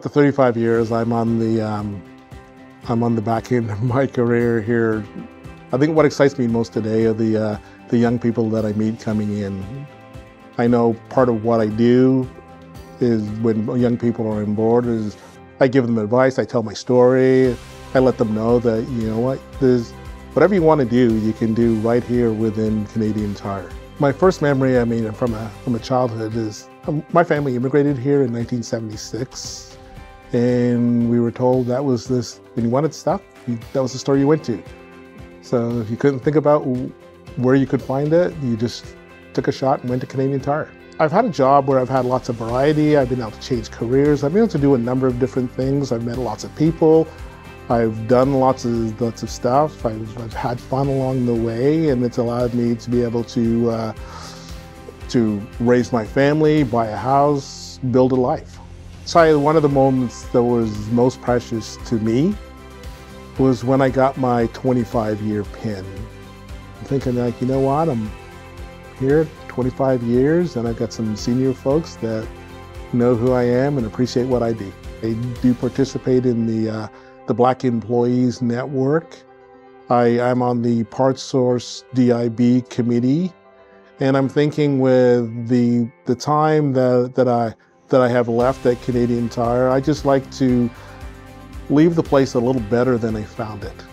After 35 years, I'm on the um, I'm on the back end of my career here. I think what excites me most today are the uh, the young people that I meet coming in. I know part of what I do is when young people are on board is I give them advice, I tell my story, I let them know that you know what there's whatever you want to do, you can do right here within Canadian Tire. My first memory, I mean, from a from a childhood is um, my family immigrated here in 1976, and we were told that was this when you wanted stuff, that was the store you went to. So if you couldn't think about where you could find it, you just took a shot and went to Canadian Tire. I've had a job where I've had lots of variety. I've been able to change careers. I've been able to do a number of different things. I've met lots of people. I've done lots of lots of stuff. I've, I've had fun along the way, and it's allowed me to be able to uh, to raise my family, buy a house, build a life. So one of the moments that was most precious to me was when I got my 25 year pin. I'm thinking like, you know what, I'm here 25 years and I've got some senior folks that know who I am and appreciate what I do. I do participate in the, uh, the Black Employees Network. I, am on the PartSource DIB committee and I'm thinking with the, the time that, that, I, that I have left at Canadian Tire, I just like to leave the place a little better than I found it.